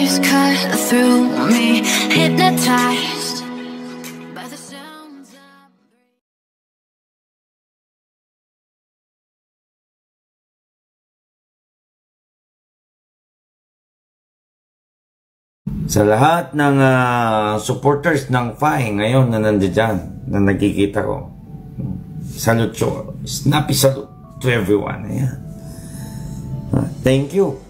waves cut through me, hypnotized by the sounds. Sa lahat ng ah, supporters ng FAI ngayon na nandiyan, na nakikita ko, salute snappy salute to everyone. Ayan. Ah, Thank you.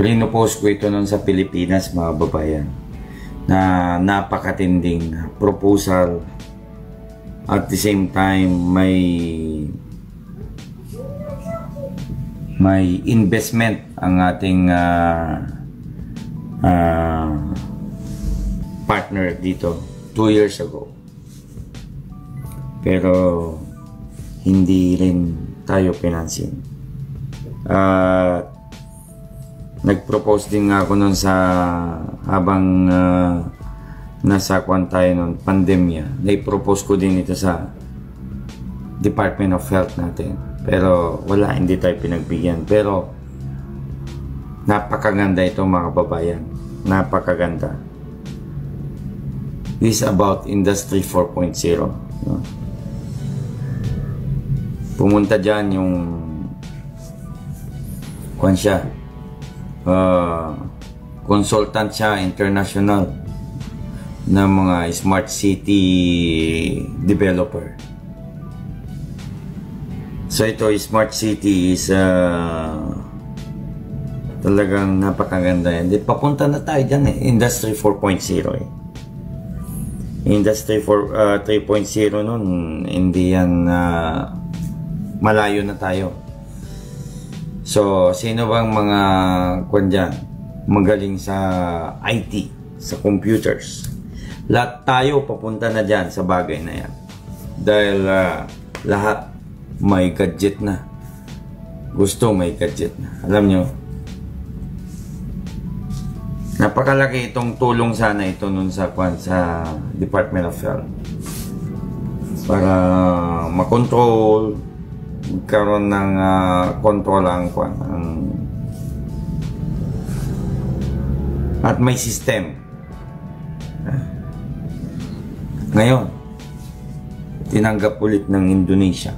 Pinopost ko ito nun sa Pilipinas, mga babayan, na napakatinding proposal at the same time may may investment ang ating ah, ah, partner dito two years ago. Pero hindi rin tayo pinansin. At nag-propose din nga ako nun sa habang ah, nasa kwan nun, pandemya. Nai-propose ko din ito sa Department of Health natin. Pero wala, hindi tayo pinagbigyan. Pero napakaganda ito mga babayan. Napakaganda. This is about Industry 4.0. No? Pumunta dyan yung kwan siya. Uh, consultant siya international na mga smart city developer. So ito, smart city is uh, talagang napakaganda yan. Papunta na tayo dyan eh. Industry 4.0 eh. Industry 4, uh, 3.0 nun, hindi yan uh, malayo na tayo. So, sino bang mga kwan dyan? Magaling sa IT, sa computers. Lahat tayo papunta na dyan sa bagay na yan. Dahil uh, lahat may gadget na. Gusto may gadget na. Alam nyo, napakalaki itong tulong sana ito nun sa, kwan, sa Department of Health. Para makontrol, magkaroon ng uh, control ang ang at may system. Ngayon, tinanggap ulit ng Indonesia.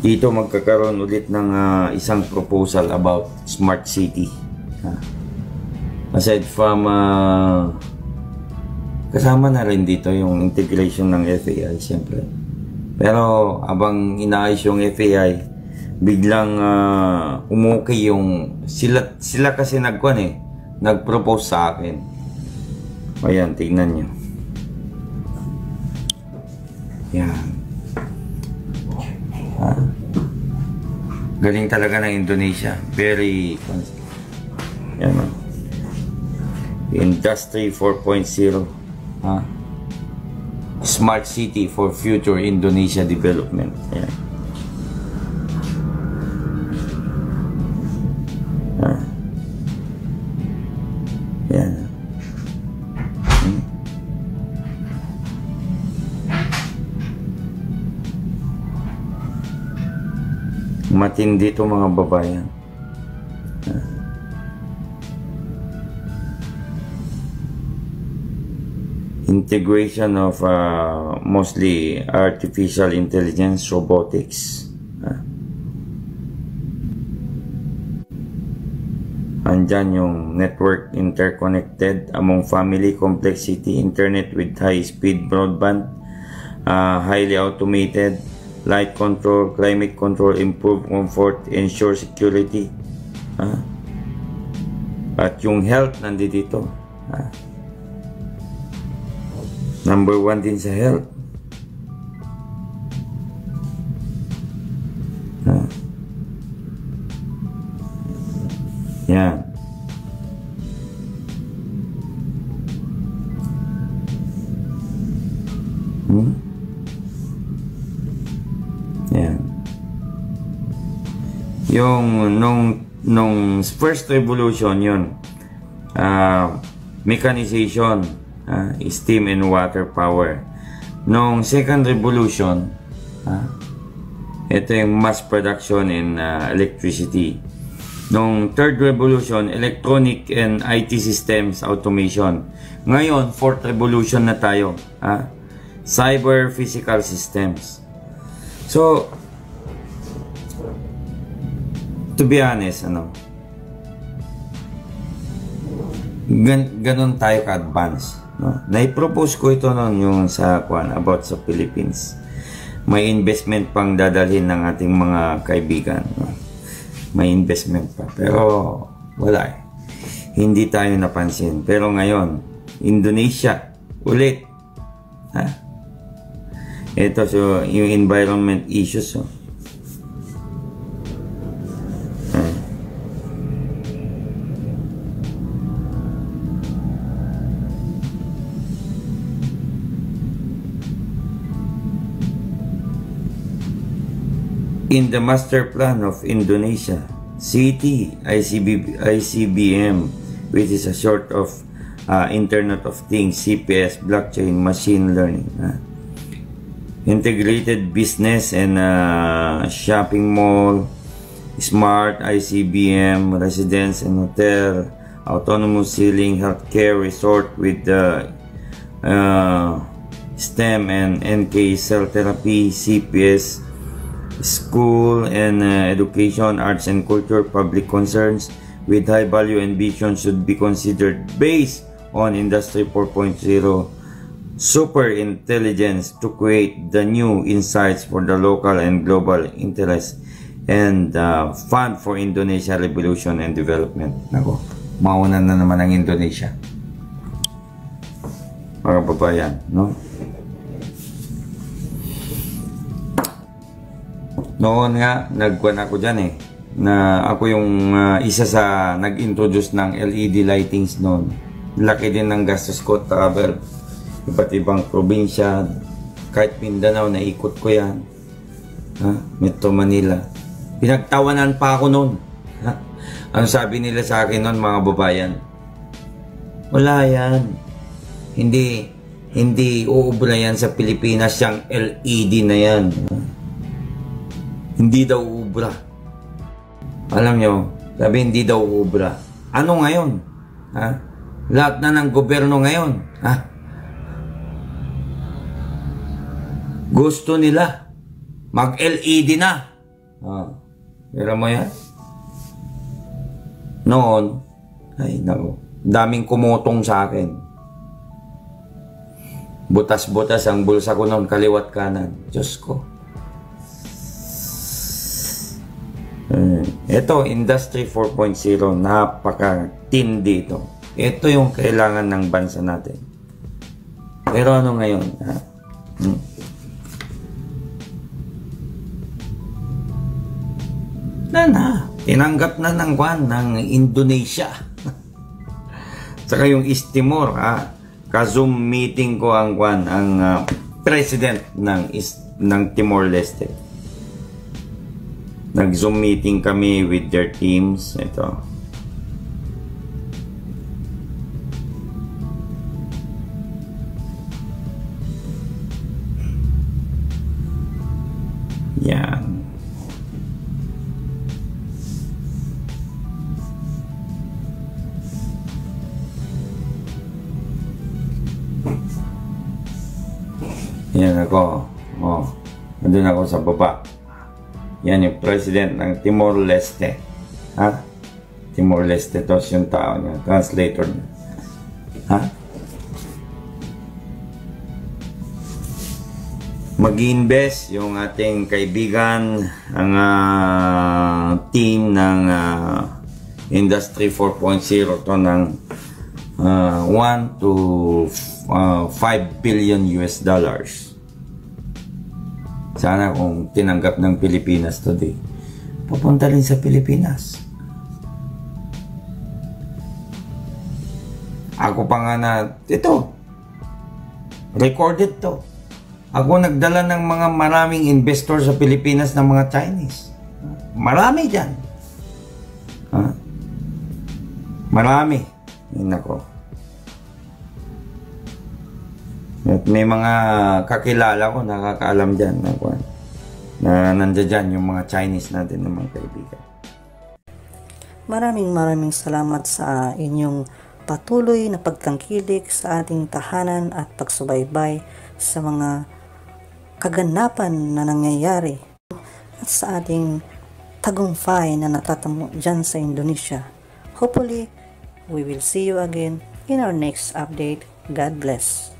Dito magkakaroon ulit ng ah, isang proposal about smart city. Ah. Aside from ah, kasama na rin dito yung integration ng FAI siyempre. Pero abang inaayos yung FAI, biglang uh, umukay yung sila sila kasi nagkuan eh, nag-propose sa akin. Ayan, tignan nyo. Yan. Ha? Galing talaga ng Indonesia. Very... Yan o. Industry 4.0. Ha? Smart City for Future Indonesia Development. Yan. Ha? Yan. Hmm? Matindi to mga babayan. Integration of uh, mostly artificial intelligence, robotics. Uh, Andyan yung network interconnected among family complexity, internet with high-speed broadband, uh, highly automated, light control, climate control, improve comfort, ensure security. Ha? At yung health nandito. Ha? Number one din sa health. Ha? Yan. Hmm? Yan. Yung nung nung first revolution yun, uh, mechanization, uh, steam and water power. Nung second revolution, uh, ito yung mass production in uh, electricity. Nung third revolution, electronic and IT systems automation. Ngayon, fourth revolution na tayo. Ha? Cyber physical systems. So, to be honest, ano, gan ganon tayo ka-advance. No? Na-propose ko ito noon yung sa kwan about sa Philippines. May investment pang dadalhin ng ating mga kaibigan. No? May investment pa. Pero wala eh. Hindi tayo napansin. Pero ngayon, Indonesia, ulit. Ha? Ito, so, yung environment issues. So. In the master plan of Indonesia, CT ICB, ICBM, which is a sort of uh, Internet of Things, CPS, blockchain, machine learning. Uh, integrated business and uh, shopping mall, smart ICBM, residence and hotel, autonomous ceiling, healthcare resort with the uh, STEM and NK cell therapy, CPS, school and uh, education, arts and culture, public concerns with high value and vision should be considered based on Industry 4.0 super intelligence to create the new insights for the local and global interest and uh, fund for Indonesia revolution and development. Nako, mauna na naman ang Indonesia. Mga babayan, no? Noon nga, nagkuhan ako dyan eh. Na ako yung uh, isa sa nag-introduce ng LED lightings noon. Laki din ng gastos ko, travel. Iba't ibang probinsya. Kahit Mindanao, naikot ko yan. Ha? Metro Manila. Pinagtawanan pa ako noon. Ano sabi nila sa akin noon mga babayan? Wala yan. Hindi, hindi uubra yan sa Pilipinas yung LED na yan. Ha? Hindi daw ubra. Alam nyo, sabi hindi daw ubra. Ano ngayon? Ha? Lahat na ng gobyerno ngayon. Ha? Gusto nila. Mag-LED na. Ha? Pero mo yan? Noon, ay nako, daming kumutong sa akin. Butas-butas ang bulsa ko noon, kaliwat kanan. Diyos ko. Ito, Industry 4.0, napaka-tindi ito. Ito yung kailangan ng bansa natin. Pero ano ngayon? Ha? Hmm? Na na. Tinanggap na ng kwan ng Indonesia. Saka yung East Timor, ha? Ka-Zoom meeting ko ang kwan, ang uh, president ng East, ng Timor Leste. Nag-Zoom meeting kami with their teams. Ito. Yan. Yan ako. Oh. Nandun ako sa baba. Yan yung president ng Timor-Leste. Ha? Timor-Leste. Tapos yung tao niya. Translator niya. Ha? mag-invest yung ating kaibigan ang uh, team ng uh, Industry 4.0 to ng uh, 1 to uh, 5 billion US dollars sana kung tinanggap ng Pilipinas today, papunta rin sa Pilipinas. Ako pa nga na, ito, recorded to. Ako nagdala ng mga maraming investor sa Pilipinas ng mga Chinese. Marami dyan. Ha? Marami. Yun ako. At may mga kakilala ko nakakaalam dyan na, na nandiyan dyan yung mga Chinese natin ng mga kaibigan. Maraming maraming salamat sa inyong patuloy na pagtangkilik sa ating tahanan at pagsubaybay sa mga kaganapan na nangyayari at sa ating tagumpay na natatamo dyan sa Indonesia. Hopefully, we will see you again in our next update. God bless.